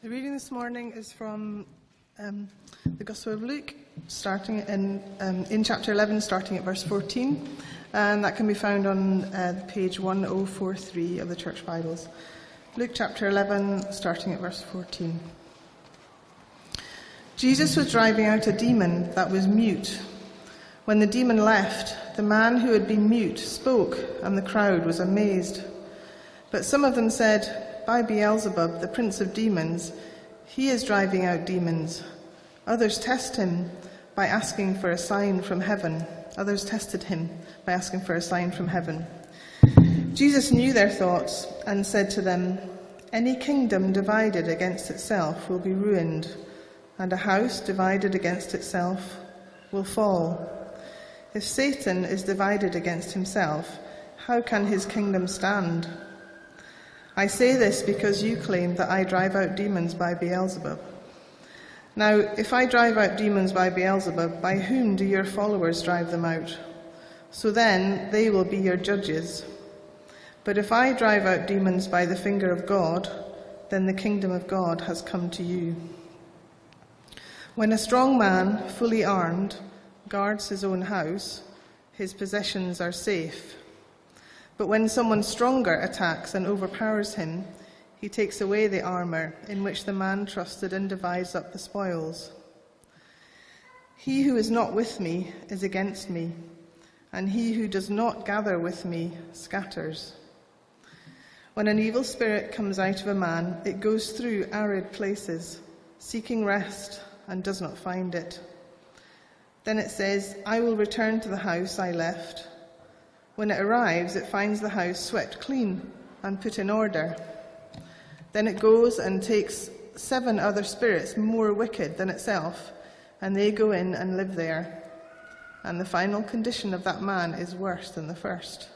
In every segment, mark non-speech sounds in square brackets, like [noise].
The reading this morning is from um, the Gospel of Luke, starting in, um, in chapter 11, starting at verse 14, and that can be found on uh, page 1043 of the Church Bibles. Luke chapter 11, starting at verse 14. Jesus was driving out a demon that was mute. When the demon left, the man who had been mute spoke, and the crowd was amazed. But some of them said, By Beelzebub, the prince of demons, he is driving out demons. Others test him by asking for a sign from heaven. Others tested him by asking for a sign from heaven. Jesus knew their thoughts and said to them, Any kingdom divided against itself will be ruined, and a house divided against itself will fall. If Satan is divided against himself, how can his kingdom stand? I say this because you claim that I drive out demons by Beelzebub. Now, if I drive out demons by Beelzebub, by whom do your followers drive them out? So then they will be your judges. But if I drive out demons by the finger of God, then the kingdom of God has come to you. When a strong man, fully armed, guards his own house, his possessions are safe. But when someone stronger attacks and overpowers him, he takes away the armour in which the man trusted and divides up the spoils. He who is not with me is against me, and he who does not gather with me scatters. When an evil spirit comes out of a man, it goes through arid places, seeking rest, and does not find it. Then it says, I will return to the house I left. When it arrives, it finds the house swept clean and put in order. Then it goes and takes seven other spirits more wicked than itself, and they go in and live there. And the final condition of that man is worse than the first.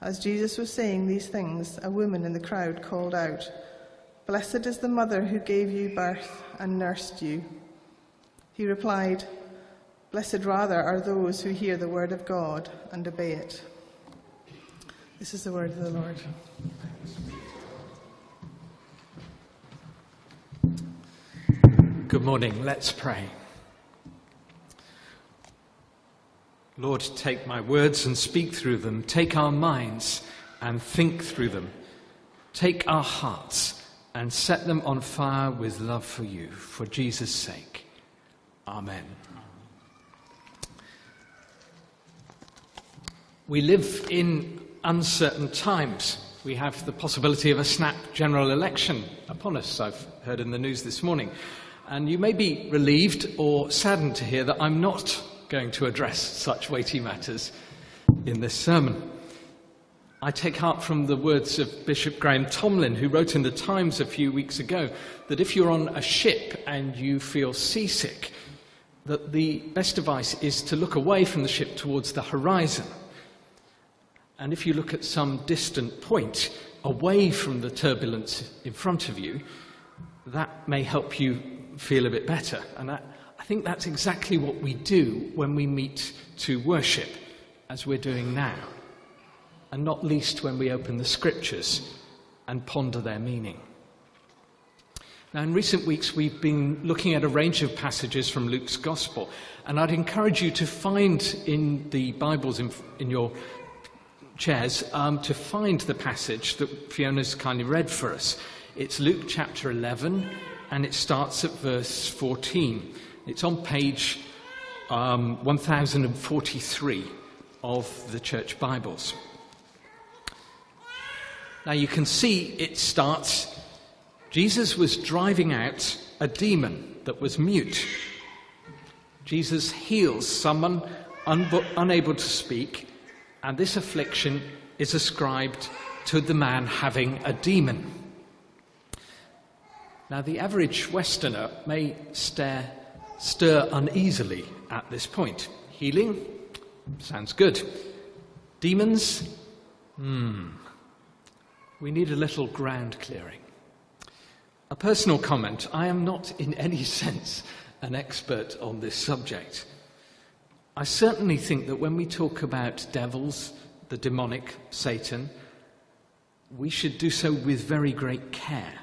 As Jesus was saying these things, a woman in the crowd called out, Blessed is the mother who gave you birth and nursed you. He replied, Blessed rather are those who hear the word of God and obey it. This is the word of the Lord. Good morning. Let's pray. Lord, take my words and speak through them. Take our minds and think through them. Take our hearts and set them on fire with love for you, for Jesus' sake. Amen. We live in uncertain times. We have the possibility of a snap general election upon us, I've heard in the news this morning. And you may be relieved or saddened to hear that I'm not going to address such weighty matters in this sermon. I take heart from the words of Bishop Graham Tomlin, who wrote in the Times a few weeks ago that if you're on a ship and you feel seasick, that the best advice is to look away from the ship towards the horizon and if you look at some distant point away from the turbulence in front of you, that may help you feel a bit better. And I, I think that's exactly what we do when we meet to worship, as we're doing now. And not least when we open the scriptures and ponder their meaning. Now, in recent weeks, we've been looking at a range of passages from Luke's Gospel, and I'd encourage you to find in the Bibles in, in your chairs um, to find the passage that Fiona's kindly read for us. It's Luke chapter 11, and it starts at verse 14. It's on page um, 1043 of the church Bibles. Now you can see it starts Jesus was driving out a demon that was mute. Jesus heals someone un- unable to speak and this affliction is ascribed to the man having a demon. Now, the average Westerner may stare, stir uneasily at this point. Healing? Sounds good. Demons? Hmm. We need a little ground clearing. A personal comment I am not in any [laughs] sense an expert on this subject. I certainly think that when we talk about devils, the demonic, Satan, we should do so with very great care.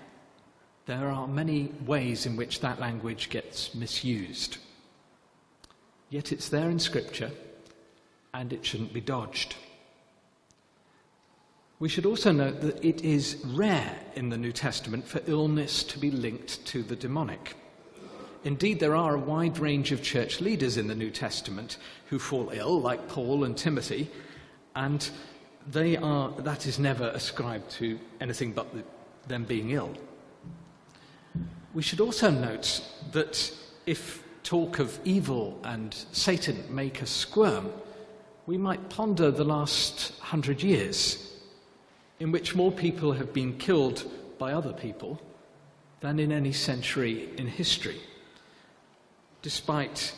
There are many ways in which that language gets misused. Yet it's there in Scripture and it shouldn't be dodged. We should also note that it is rare in the New Testament for illness to be linked to the demonic. Indeed, there are a wide range of church leaders in the New Testament who fall ill, like Paul and Timothy, and they are, that is never ascribed to anything but the, them being ill. We should also note that if talk of evil and Satan make us squirm, we might ponder the last hundred years in which more people have been killed by other people than in any century in history despite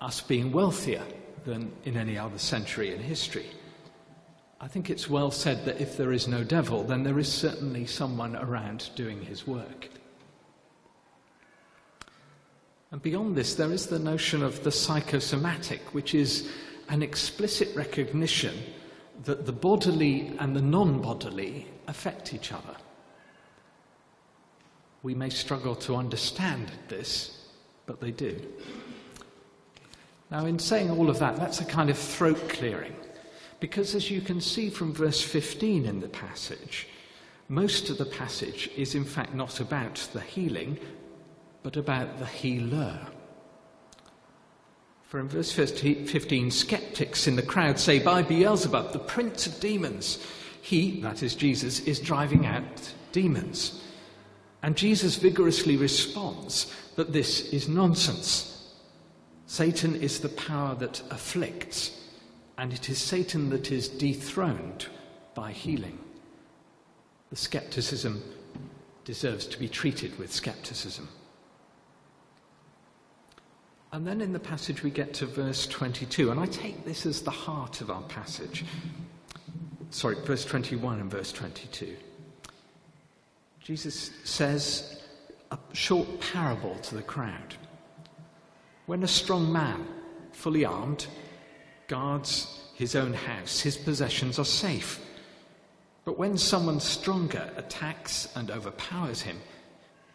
us being wealthier than in any other century in history. I think it's well said that if there is no devil, then there is certainly someone around doing his work. And beyond this, there is the notion of the psychosomatic, which is an explicit recognition that the bodily and the non bodily affect each other. We may struggle to understand this, but they do. Now, in saying all of that, that's a kind of throat clearing. Because as you can see from verse 15 in the passage, most of the passage is in fact not about the healing, but about the healer. For in verse 15, skeptics in the crowd say, By Beelzebub, the prince of demons, he, that is Jesus, is driving out demons. And Jesus vigorously responds that this is nonsense. Satan is the power that afflicts, and it is Satan that is dethroned by healing. The skepticism deserves to be treated with skepticism. And then in the passage we get to verse 22, and I take this as the heart of our passage. Sorry, verse 21 and verse 22. Jesus says a short parable to the crowd. When a strong man, fully armed, guards his own house, his possessions are safe. But when someone stronger attacks and overpowers him,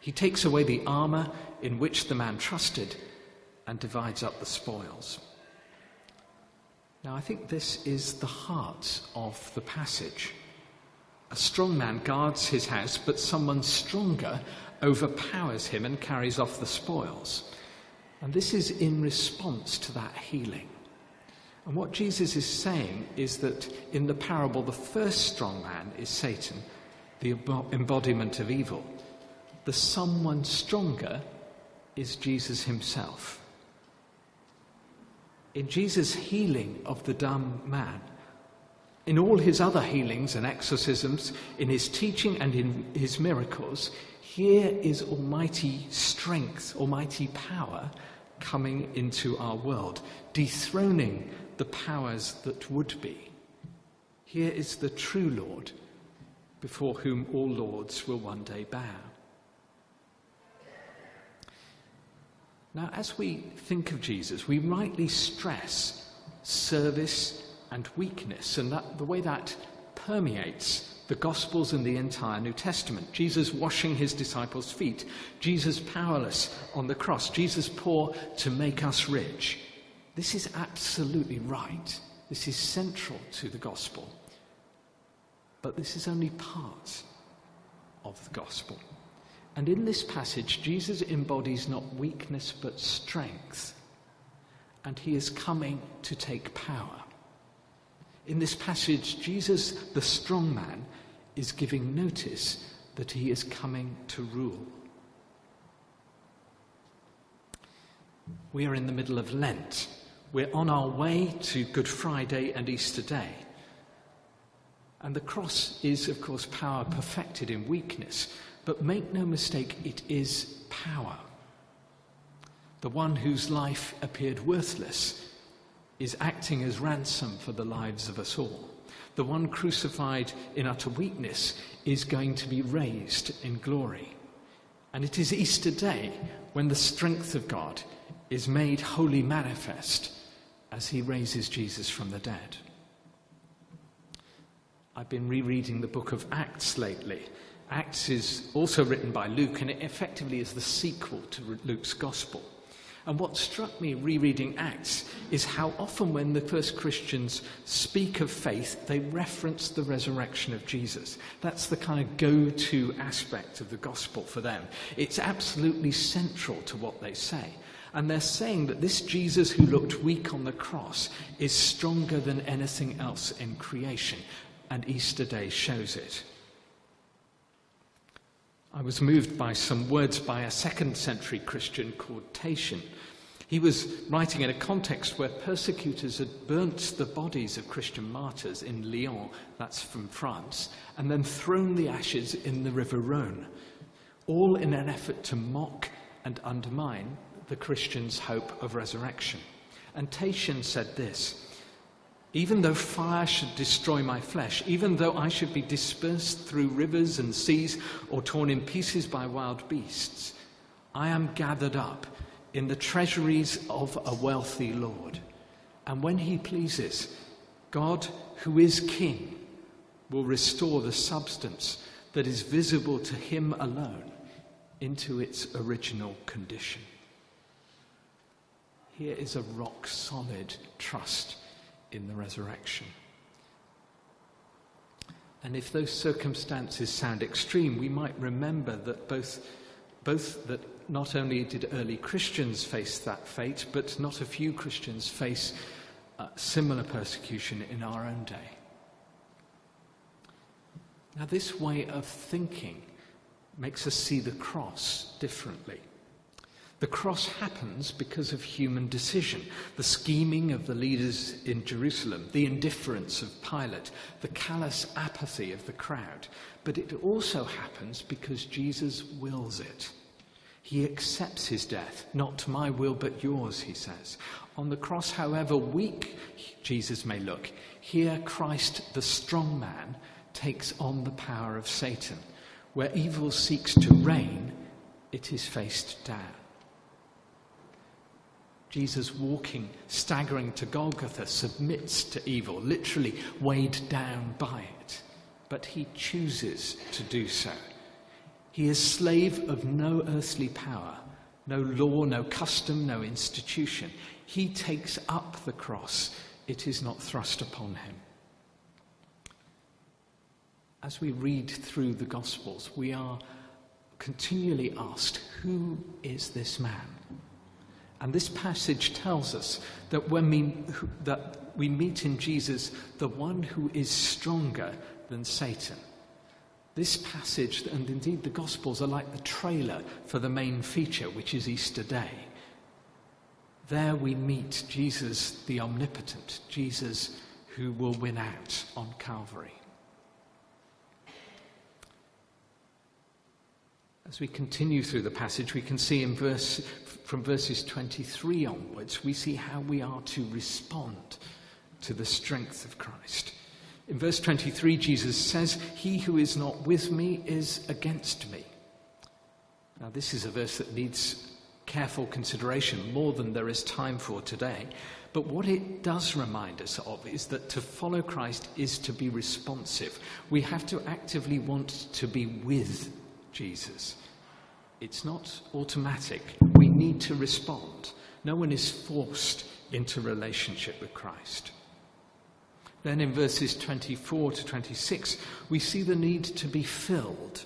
he takes away the armour in which the man trusted and divides up the spoils. Now, I think this is the heart of the passage. A strong man guards his house, but someone stronger overpowers him and carries off the spoils. And this is in response to that healing. And what Jesus is saying is that in the parable, the first strong man is Satan, the embodiment of evil. The someone stronger is Jesus himself. In Jesus' healing of the dumb man, in all his other healings and exorcisms, in his teaching and in his miracles, here is almighty strength, almighty power coming into our world, dethroning the powers that would be. Here is the true Lord, before whom all lords will one day bow. Now, as we think of Jesus, we rightly stress service and weakness, and that, the way that permeates the Gospels and the entire New Testament. Jesus washing his disciples' feet, Jesus powerless on the cross, Jesus poor to make us rich. This is absolutely right. This is central to the Gospel. But this is only part of the Gospel. And in this passage, Jesus embodies not weakness but strength. And he is coming to take power. In this passage, Jesus, the strong man, is giving notice that he is coming to rule. We are in the middle of Lent. We're on our way to Good Friday and Easter Day. And the cross is, of course, power perfected in weakness. But make no mistake, it is power. The one whose life appeared worthless is acting as ransom for the lives of us all. The one crucified in utter weakness is going to be raised in glory. And it is Easter Day when the strength of God is made wholly manifest as he raises Jesus from the dead. I've been rereading the book of Acts lately, Acts is also written by Luke, and it effectively is the sequel to Luke's Gospel. And what struck me rereading Acts is how often, when the first Christians speak of faith, they reference the resurrection of Jesus. That's the kind of go to aspect of the gospel for them. It's absolutely central to what they say. And they're saying that this Jesus who looked weak on the cross is stronger than anything else in creation. And Easter Day shows it. I was moved by some words by a second century Christian called Tatian. He was writing in a context where persecutors had burnt the bodies of Christian martyrs in Lyon, that's from France, and then thrown the ashes in the River Rhone, all in an effort to mock and undermine the Christians' hope of resurrection. And Tatian said this even though fire should destroy my flesh, even though I should be dispersed through rivers and seas or torn in pieces by wild beasts, I am gathered up in the treasuries of a wealthy Lord. And when he pleases, God, who is King, will restore the substance that is visible to him alone into its original condition. Here is a rock solid trust in the resurrection. And if those circumstances sound extreme, we might remember that both, both that not only did early Christians face that fate, but not a few Christians face uh, similar persecution in our own day. Now, this way of thinking makes us see the cross differently. The cross happens because of human decision, the scheming of the leaders in Jerusalem, the indifference of Pilate, the callous apathy of the crowd. But it also happens because Jesus wills it. He accepts his death, not my will but yours, he says. On the cross, however weak Jesus may look, here Christ, the strong man, takes on the power of Satan. Where evil seeks to reign, it is faced down. Jesus walking, staggering to Golgotha, submits to evil, literally weighed down by it. But he chooses to do so. He is slave of no earthly power, no law, no custom, no institution. He takes up the cross, it is not thrust upon him. As we read through the Gospels, we are continually asked, Who is this man? And this passage tells us that when we, that we meet in Jesus the one who is stronger than Satan. This passage, and indeed the Gospels, are like the trailer for the main feature, which is Easter Day. There we meet Jesus the omnipotent, Jesus who will win out on Calvary. As we continue through the passage, we can see in verse, from verses 23 onwards, we see how we are to respond to the strength of Christ. In verse 23, Jesus says, He who is not with me is against me. Now, this is a verse that needs careful consideration more than there is time for today. But what it does remind us of is that to follow Christ is to be responsive. We have to actively want to be with Jesus. It's not automatic. We need to respond. No one is forced into relationship with Christ. Then in verses 24 to 26, we see the need to be filled.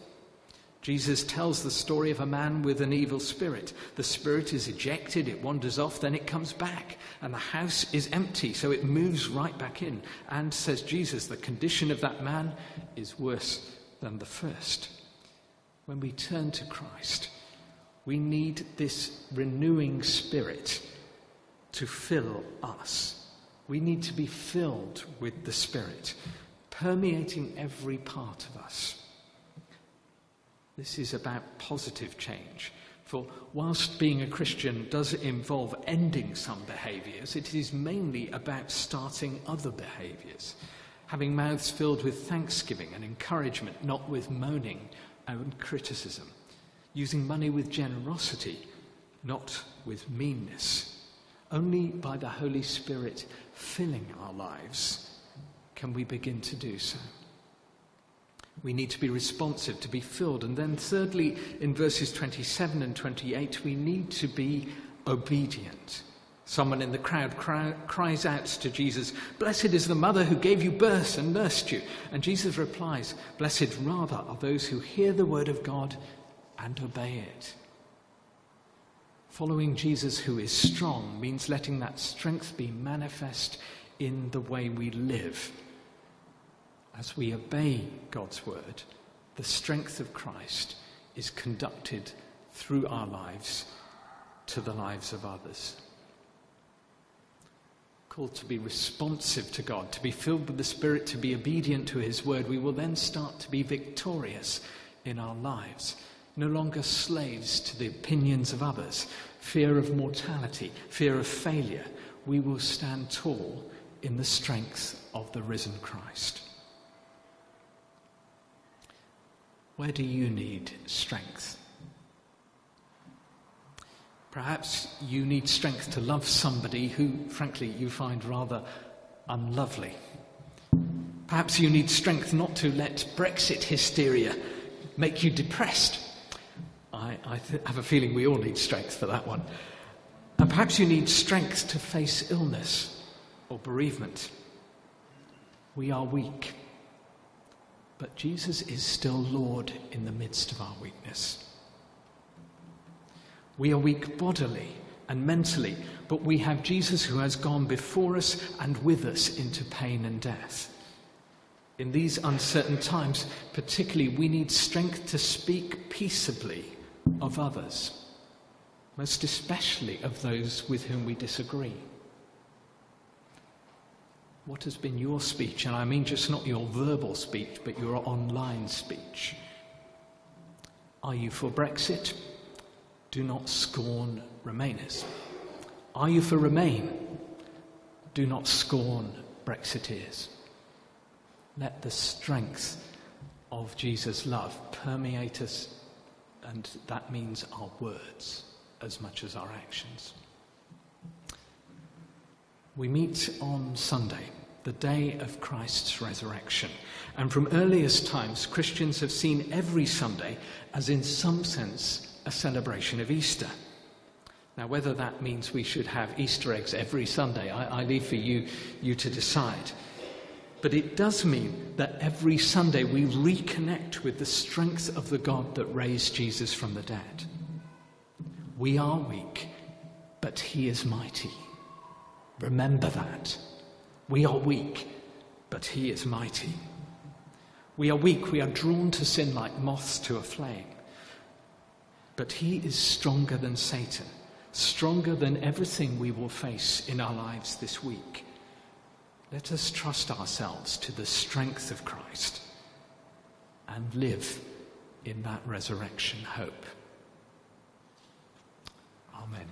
Jesus tells the story of a man with an evil spirit. The spirit is ejected, it wanders off, then it comes back, and the house is empty, so it moves right back in. And, says Jesus, the condition of that man is worse than the first when we turn to Christ, we need this renewing spirit to fill us. We need to be filled with the Spirit, permeating every part of us. This is about positive change. For whilst being a Christian does involve ending some behaviours, it is mainly about starting other behaviours. Having mouths filled with thanksgiving and encouragement, not with moaning own criticism, using money with generosity, not with meanness. Only by the Holy Spirit filling our lives can we begin to do so. We need to be responsive, to be filled. And then, thirdly, in verses 27 and 28, we need to be obedient. Someone in the crowd cry, cries out to Jesus, Blessed is the mother who gave you birth and nursed you. And Jesus replies, Blessed rather are those who hear the word of God and obey it. Following Jesus, who is strong, means letting that strength be manifest in the way we live. As we obey God's word, the strength of Christ is conducted through our lives to the lives of others. Called to be responsive to God, to be filled with the Spirit, to be obedient to His word, we will then start to be victorious in our lives no longer slaves to the opinions of others, fear of mortality, fear of failure. We will stand tall in the strength of the risen Christ. Where do you need strength? Perhaps you need strength to love somebody who, frankly, you find rather unlovely. Perhaps you need strength not to let Brexit hysteria make you depressed. I, I th- have a feeling we all need strength for that one. And perhaps you need strength to face illness or bereavement. We are weak. But Jesus is still Lord in the midst of our weakness. We are weak bodily and mentally, but we have Jesus who has gone before us and with us into pain and death. In these uncertain times, particularly, we need strength to speak peaceably of others, most especially of those with whom we disagree. What has been your speech? And I mean just not your verbal speech, but your online speech. Are you for Brexit? Do not scorn Remainers. Are you for Remain? Do not scorn Brexiteers. Let the strength of Jesus' love permeate us and that means our words as much as our actions. We meet on Sunday, the day of Christ's resurrection. And from earliest times, Christians have seen every Sunday as, in some sense, a celebration of Easter. Now, whether that means we should have Easter eggs every Sunday, I, I leave for you, you to decide. But it does mean that every Sunday we reconnect with the strength of the God that raised Jesus from the dead. We are weak, but He is mighty. Remember that. We are weak, but He is mighty. We are weak, we are drawn to sin like moths to a flame. But He is stronger than Satan, stronger than everything we will face in our lives this week. Let us trust ourselves to the strength of Christ and live in that resurrection hope. Amen.